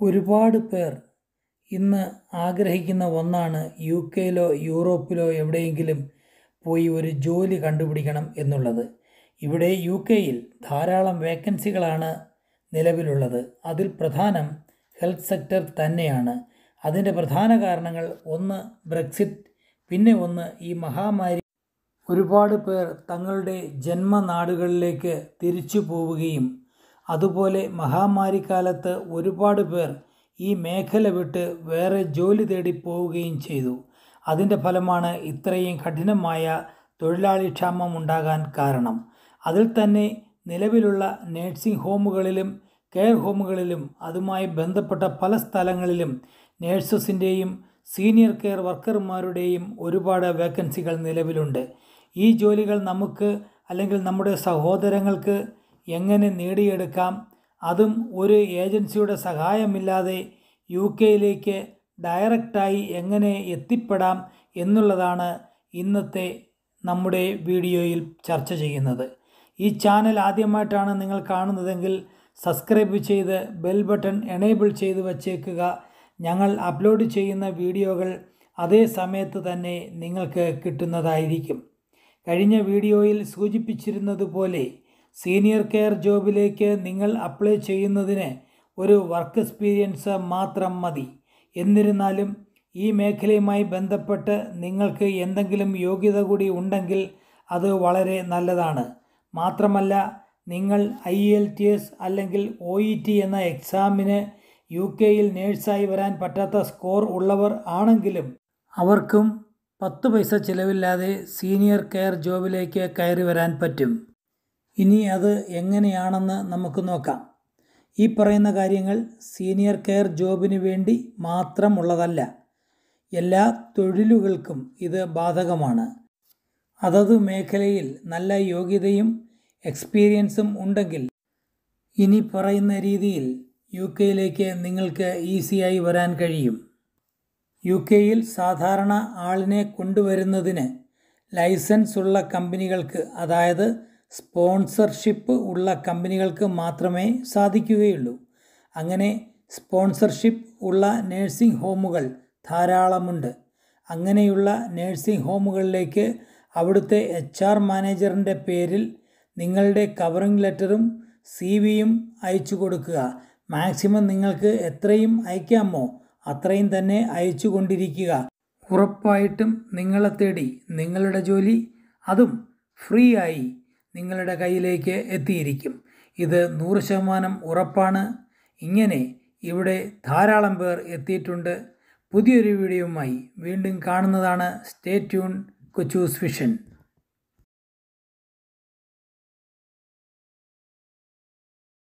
ഒരുപാട് പേർ ഇന്ന് ആഗ്രഹിക്കുന്ന ഒന്നാണ് യു കെയിലോ യൂറോപ്പിലോ എവിടെയെങ്കിലും പോയി ഒരു ജോലി കണ്ടുപിടിക്കണം എന്നുള്ളത്. ഇവിടെ യു കെയിൽ ധാരാളം വേക്കൻസികളാണ് നിലവിലുള്ളത്. അതിൽ പ്രധാനം ഹെൽത്ത് സെക്ടർ തന്നെയാണ്. അതിന്റെ പ്രധാന കാരണങ്ങൾ ഒന്ന് ബ്രെക്സിറ്റ് പിന്നെ ഒന്ന് ഈ മഹാമാരി. ഒരുപാട് പേർ തങ്ങളുടെ ജന്മനാടുകളിലേക്ക് തിരിച്ചു പോവുകയും അതുപോലെ മഹാമാരിക്കാലത്ത് ഒരുപാട് പേർ ഈ മേഖല വിട്ട് വേറെ ജോലി തേടി പോവുകയും ചെയ്തു. അതിന്റെ ഫലമാണ് ഇത്രയും കഠിനമായ തൊഴിലാളി ക്ഷാമം ഉണ്ടാകാൻ കാരണം. അതിൽ തന്നെ നിലവിലുള്ള നേഴ്സിംഗ് ഹോമുകളിലും കെയർ ഹോമുകളിലും അതുമായി ബന്ധപ്പെട്ട പല സ്ഥലങ്ങളിലും നേഴ്സസിന്റെയും സീനിയർ കെയർ വർക്കർമാരുടെയും ഒരുപാട് വേക്കൻസികൾ നിലവിലുണ്ട്. ഈ ജോലികൾ നമുക്ക് അല്ലെങ്കിൽ നമ്മുടെ സഹോദരങ്ങൾക്ക് എങ്ങനെ നേടിയെടുക്കാം? അതും ഒരു ഏജൻസിയുടെ സഹായമില്ലാതെ യു കെയിലേക്ക് ഡയറക്റ്റായി എങ്ങനെ എത്തിപ്പെടാം എന്നുള്ളതാണ് ഇന്നത്തെ നമ്മുടെ വീഡിയോയിൽ ചർച്ച ചെയ്യുന്നത്. ഈ ചാനൽ ആദ്യമായിട്ടാണ് നിങ്ങൾ കാണുന്നതെങ്കിൽ സബ്സ്ക്രൈബ് ചെയ്ത് ബെൽ ബട്ടൺ എനേബിൾ ചെയ്ത് വച്ചേക്കുക. ഞങ്ങൾ അപ്ലോഡ് ചെയ്യുന്ന വീഡിയോകൾ അതേ സമയത്ത് തന്നെ നിങ്ങൾക്ക് കിട്ടുന്നതായിരിക്കും. കഴിഞ്ഞ വീഡിയോയിൽ സൂചിപ്പിച്ചിരുന്നതുപോലെ സീനിയർ കെയർ ജോബിലേക്ക് നിങ്ങൾ അപ്ലൈ ചെയ്യുന്നതിന് ഒരു വർക്ക് എക്സ്പീരിയൻസ് മാത്രം മതി. എന്നിരുന്നാലും ഈ മേഖലയുമായി ബന്ധപ്പെട്ട് നിങ്ങൾക്ക് എന്തെങ്കിലും യോഗ്യത കൂടി ഉണ്ടെങ്കിൽ അത് വളരെ നല്ലതാണ്. മാത്രമല്ല നിങ്ങൾ ഐ എൽ ടി എസ് അല്ലെങ്കിൽ ഒ ഇ ടി എന്ന എക്സാമിന് യു കെയിൽ നേഴ്സായി വരാൻ പറ്റാത്ത സ്കോർ ഉള്ളവർ ആണെങ്കിലും അവർക്കും പത്ത് പൈസ ചിലവില്ലാതെ സീനിയർ കെയർ ജോബിലേക്ക് കയറി വരാൻ പറ്റും. ഇനി അത് എങ്ങനെയാണെന്ന് നമുക്ക് നോക്കാം. ഈ പറയുന്ന കാര്യങ്ങൾ സീനിയർ കെയർ ജോബിന് വേണ്ടി മാത്രമുള്ളതല്ല എല്ലാ തൊഴിലുകൾക്കും ഇത് ബാധകമാണ്. അതത് മേഖലയിൽ നല്ല യോഗ്യതയും എക്സ്പീരിയൻസും ഉണ്ടെങ്കിൽ ഇനി പറയുന്ന രീതിയിൽ യു കെയിലേക്ക് നിങ്ങൾക്ക് ഈസിയായി വരാൻ കഴിയും. യു കെയിൽ സാധാരണ ആളിനെ കൊണ്ടുവരുന്നതിന് ലൈസൻസ് ഉള്ള കമ്പനികൾക്ക് അതായത് സ്പോൺസർഷിപ്പ് ഉള്ള കമ്പനികൾക്ക് മാത്രമേ സാധിക്കുകയുള്ളൂ. അങ്ങനെ സ്പോൺസർഷിപ്പ് ഉള്ള നേഴ്സിംഗ് ഹോമുകൾ ധാരാളമുണ്ട്. അങ്ങനെയുള്ള നേഴ്സിംഗ് ഹോമുകളിലേക്ക് അവിടുത്തെ എച്ച് ആർ മാനേജറിന്റെ പേരിൽ നിങ്ങളുടെ കവറിംഗ് ലെറ്ററും സി വിയും അയച്ചു കൊടുക്കുക. മാക്സിമം നിങ്ങൾക്ക് എത്രയും അയക്കാമോ അത്രയും തന്നെ അയച്ചു കൊണ്ടിരിക്കുക. ഉറപ്പായിട്ടും നിങ്ങളെ തേടി നിങ്ങളുടെ ജോലി അതും ഫ്രീ ആയി നിങ്ങളുടെ കയ്യിലേക്ക് എത്തിയിരിക്കും. ഇത് നൂറ് ശതമാനം ഉറപ്പാണ്. ഇങ്ങനെ ഇവിടെ ധാരാളം പേർ എത്തിയിട്ടുണ്ട്. പുതിയൊരു വീഡിയോയുമായി വീണ്ടും കാണുന്നതാണ്. Stay tune Kochoos Vision.